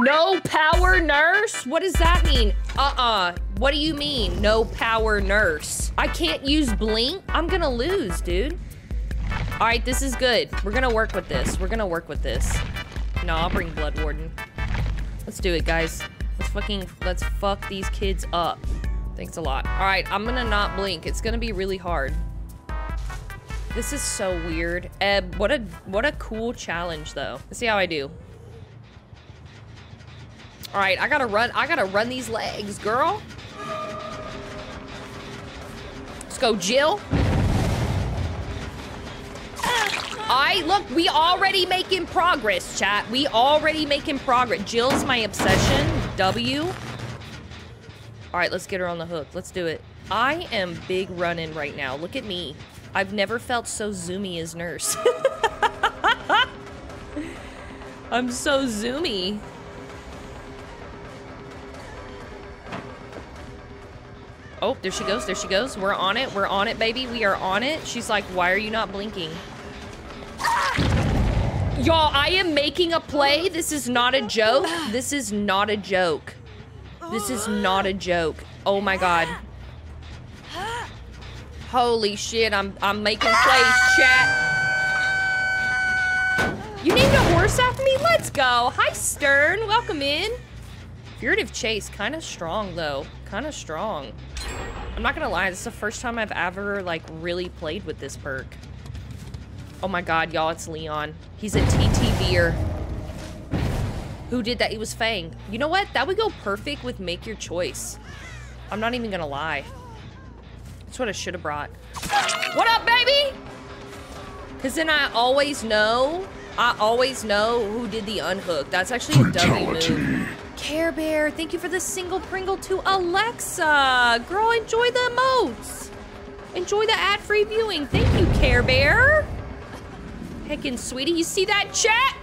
No power nurse? What does that mean? Uh-uh. What do you mean, no power nurse? I can't use blink? I'm gonna lose, dude. All right, this is good. We're gonna work with this. We're gonna work with this. No, I'll bring Blood Warden. Let's do it, guys. Let's fucking, let's fuck these kids up. Thanks a lot. All right, I'm gonna not blink. It's gonna be really hard. This is so weird. Eb, what a, what a cool challenge, though. Let's see how I do. All right, I gotta run, I gotta run these legs, girl. Let's go, Jill. All right, look, we already making progress, chat. We already making progress. Jill's my obsession. W. All right, let's get her on the hook. Let's do it. I am big running right now. Look at me. I've never felt so zoomy as nurse. I'm so zoomy. Oh, there she goes. There she goes. We're on it. We're on it, baby. We are on it. She's like, why are you not blinking? Y'all, I am making a play. This is not a joke. This is not a joke. This is not a joke. Oh my god. Holy shit, I'm I'm making plays, chat. You named a horse after me? Let's go. Hi, Stern. Welcome in. Furtive Chase, kind of strong, though. Kind of strong. I'm not gonna lie, this is the first time I've ever, like, really played with this perk. Oh my god, y'all, it's Leon. He's a TTVer. Who did that? It was Fang. You know what? That would go perfect with Make Your Choice. I'm not even gonna lie. That's what I should have brought. What up, baby? Because then I always know, I always know who did the unhook. That's actually a W move. Care Bear, thank you for the single Pringle to Alexa. Girl, enjoy the emotes. Enjoy the ad-free viewing. Thank you, Care Bear. Heckin' sweetie, you see that chat?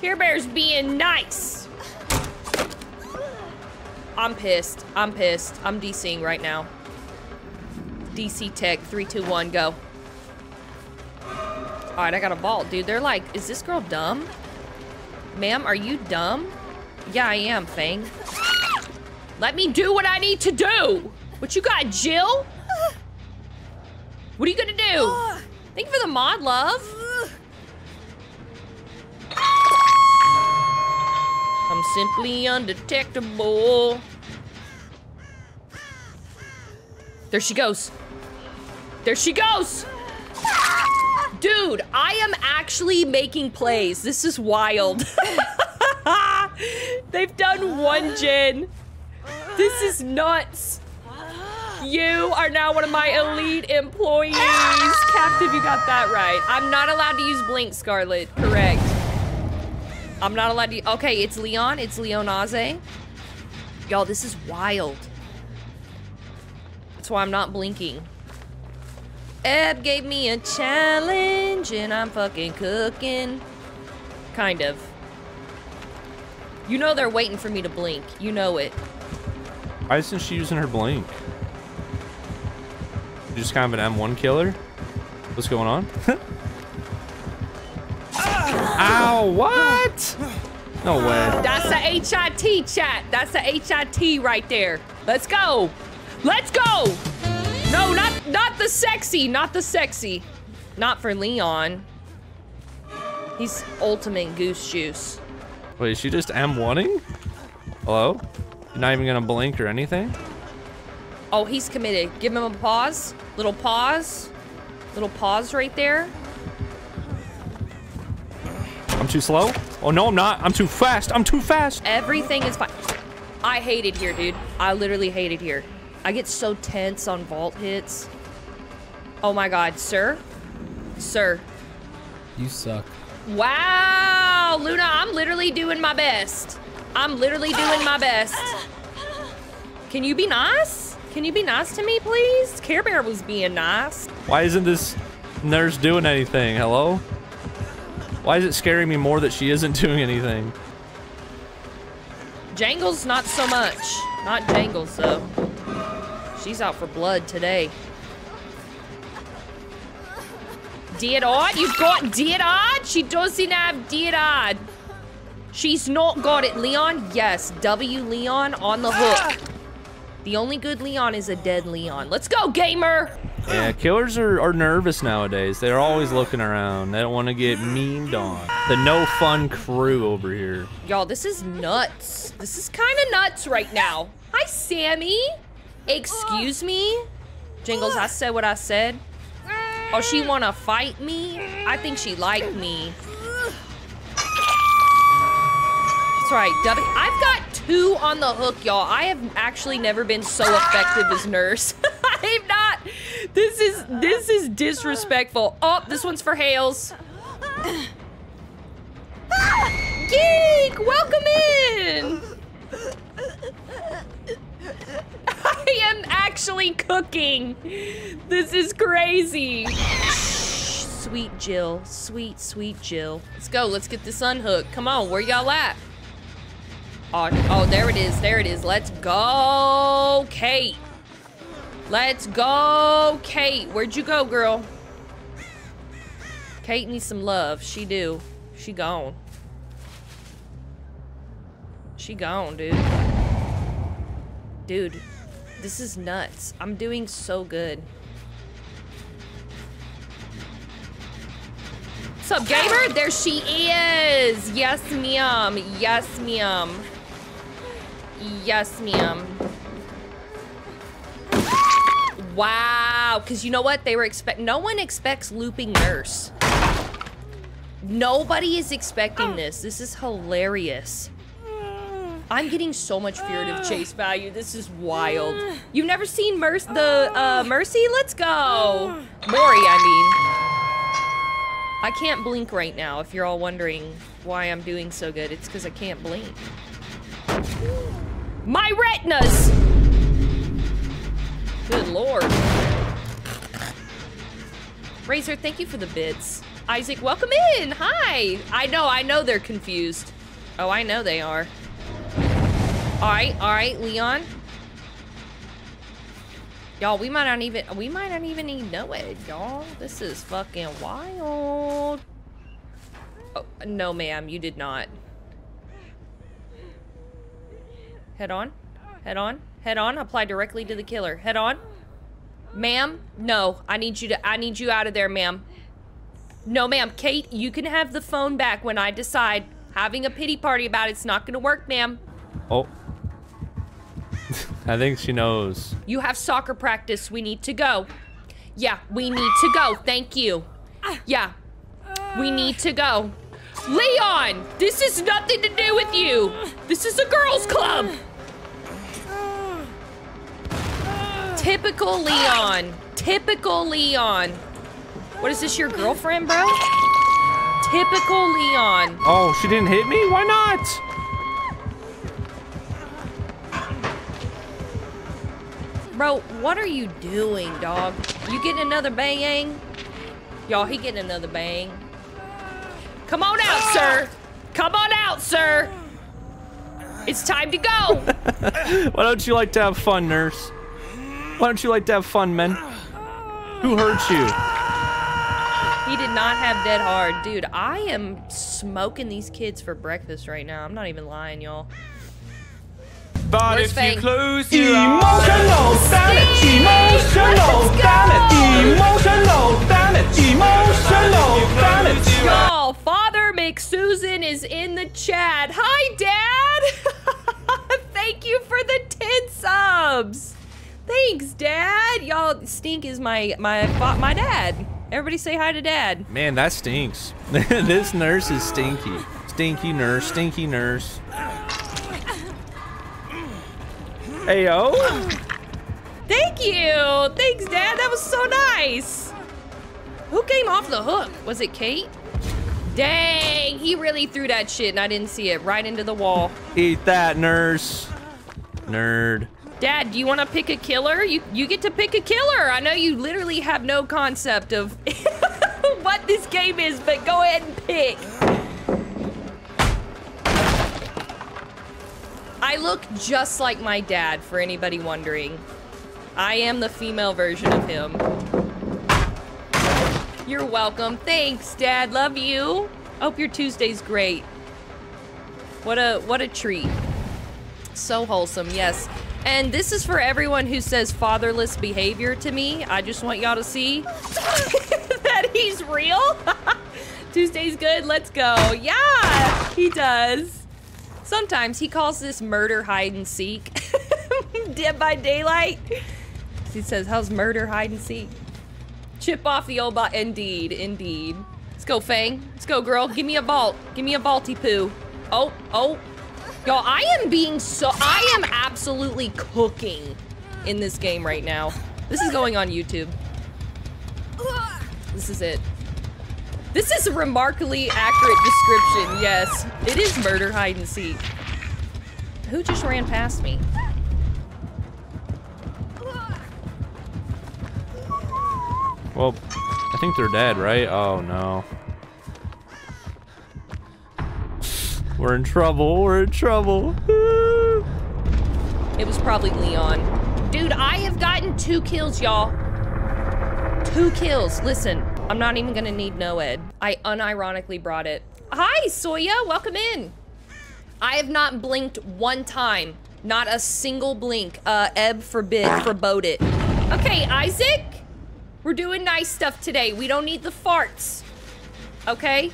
Care Bear's being nice. I'm pissed. I'm pissed. I'm DCing right now. DC Tech, three, two, one, go. All right, I got a vault, dude. They're like, is this girl dumb? Ma'am, are you dumb? Yeah, I am, Fang. Let me do what I need to do. What you got, Jill? What are you gonna do? Thank you for the mod, love. I'm simply undetectable. There she goes. There she goes. Dude, I am actually making plays. This is wild. They've done one gen. This is nuts. You are now one of my elite employees. Captive, you got that right. I'm not allowed to use Blink, Scarlet. Correct. I'm not allowed to. Okay, it's Leon. It's Leonaze. Y'all, this is wild. That's why I'm not blinking. Eb gave me a challenge and I'm fucking cooking. Kind of. You know they're waiting for me to blink. You know it. Why isn't she using her blink? Just kind of an M1 killer? What's going on? Ow, what? No way. That's the HIT chat. That's the HIT right there. Let's go. Let's go. No, not not the sexy. Not the sexy. Not for Leon. He's ultimate goose juice. Wait, is she just M1ing? Hello? You're not even gonna blink or anything? Oh, he's committed. Give him a pause. Little pause. Little pause right there. I'm too slow? Oh, no, I'm not. I'm too fast. I'm too fast. Everything is fine. I hate it here, dude. I literally hate it here. I get so tense on vault hits. Oh my god, sir? Sir. You suck. Wow, Luna, I'm literally doing my best. I'm literally doing my best. Can you be nice? Can you be nice to me, please? Care Bear was being nice. Why isn't this nurse doing anything? Hello? Why is it scaring me more that she isn't doing anything? Jangles, not so much. Not Jangles, though. She's out for blood today. Dead hard? You've got dead hard? She doesn't have dead hard. She's not got it, Leon. Yes, W Leon on the hook. The only good Leon is a dead Leon. Let's go, gamer! Yeah, killers are, are nervous nowadays. They're always looking around. They don't want to get meaned on. The no fun crew over here. Y'all, this is nuts. This is kind of nuts right now. Hi, Sammy. Excuse me? Jingles, I said what I said. Oh, she wanna fight me? I think she liked me. That's right, W. I've got two on the hook, y'all. I have actually never been so effective as nurse. I'm not. This is this is disrespectful. Oh, this one's for Hales. Geek, welcome in. I am actually cooking. This is crazy. Sweet Jill, sweet, sweet Jill. Let's go, let's get this unhooked. Come on, where y'all at? Oh, oh, there it is, there it is. Let's go, Kate. Let's go, Kate. Where'd you go, girl? Kate needs some love. She do. She gone. She gone, dude. Dude, this is nuts. I'm doing so good. What's up, gamer? There she is. Yes, ma'am. Yes, ma'am. Yes, ma'am. Wow, because you know what? They were expect. No one expects looping nurse. Nobody is expecting oh. this. This is hilarious. I'm getting so much furtive chase value. This is wild. You've never seen Merc the uh, Mercy? Let's go. Mori, I mean. I can't blink right now. If you're all wondering why I'm doing so good, it's because I can't blink. My retinas. Good lord. Razor, thank you for the bits. Isaac, welcome in. Hi. I know, I know they're confused. Oh, I know they are. All right, all right, Leon. Y'all, we might not even, we might not even need Noed, y'all. This is fucking wild. Oh, no, ma'am, you did not. Head on, head on, head on. Apply directly to the killer. Head on. Ma'am, no, I need you to, I need you out of there, ma'am. No, ma'am. Kate, you can have the phone back when I decide. Having a pity party about it's not gonna work, ma'am. Oh. I think she knows. You have soccer practice. We need to go. Yeah, we need to go. Thank you. Yeah, we need to go. Leon, this is nothing to do with you. This is a girls' club. Typical Leon. Typical Leon. What is this, your girlfriend, bro? Typical Leon. Oh, she didn't hit me? Why not? Bro, what are you doing, dog? You getting another bang? Y'all, he getting another bang. Come on out, ah! sir. Come on out, sir. It's time to go. Why don't you like to have fun, nurse? Why don't you like to have fun, men? Who hurt you? He did not have dead hard. Dude, I am smoking these kids for breakfast right now. I'm not even lying, y'all. But Where's if Fang? you close your eyes, Emotional damage, emotional Let's go! damage, emotional damage, emotional damage. Y'all, Father McSusan is in the chat. Hi, Dad. Thank you for the 10 subs. Thanks, Dad. Y'all, Stink is my my my dad. Everybody say hi to Dad. Man, that stinks. this nurse is stinky. Stinky nurse, stinky nurse. Hey, yo. Thank you. Thanks, Dad. That was so nice. Who came off the hook? Was it Kate? Dang, he really threw that shit and I didn't see it right into the wall. Eat that, nurse. Nerd. Dad, do you want to pick a killer? You you get to pick a killer. I know you literally have no concept of what this game is, but go ahead and pick. I look just like my dad, for anybody wondering. I am the female version of him. You're welcome. Thanks, Dad. Love you. Hope your Tuesday's great. What a what a treat. So wholesome, yes. And this is for everyone who says fatherless behavior to me. I just want y'all to see that he's real. Tuesday's good, let's go. Yeah, he does. Sometimes he calls this murder hide and seek. Dead by daylight. He says, how's murder hide and seek? Chip off the old bot. Indeed, indeed. Let's go, Fang. Let's go, girl. Give me a vault. Give me a vaulty poo. Oh, oh. Y'all, I am being so- I am absolutely cooking in this game right now. This is going on YouTube. This is it. This is a remarkably accurate description, yes. It is murder hide and seek. Who just ran past me? Well, I think they're dead, right? Oh no. We're in trouble. We're in trouble. It was probably Leon. Dude, I have gotten two kills, y'all. Two kills. Listen, I'm not even gonna need Noed. I unironically brought it. Hi, Soya. Welcome in. I have not blinked one time. Not a single blink. Uh, Ebb forbid, forbode it. Okay, Isaac. We're doing nice stuff today. We don't need the farts. Okay?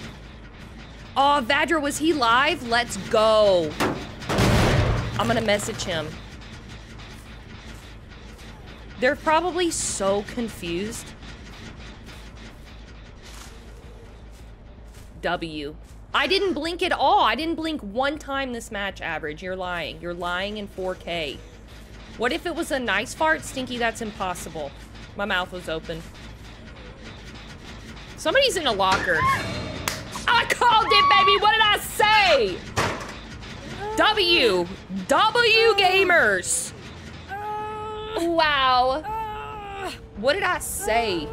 Oh, Vadra, was he live? Let's go. I'm gonna message him. They're probably so confused. W. I didn't blink at all. I didn't blink one time this match average. You're lying. You're lying in 4K. What if it was a nice fart? Stinky, that's impossible. My mouth was open. Somebody's in a locker. I called it, baby. What did I say? W. W gamers. Wow. What did I say?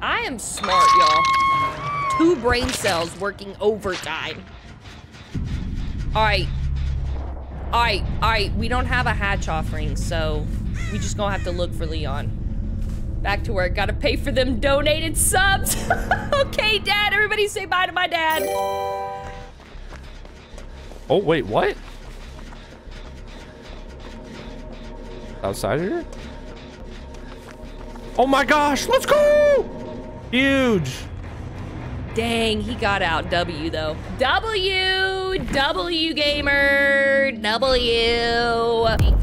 I am smart, y'all. Two brain cells working overtime. All right. All right, all right. We don't have a hatch offering, so we just gonna have to look for Leon. Back to work. Gotta pay for them donated subs. okay, Dad. Everybody say bye to my dad. Oh wait, what? Outside here? Oh my gosh, let's go! Huge. Dang, he got out. W though. W, W gamer, W.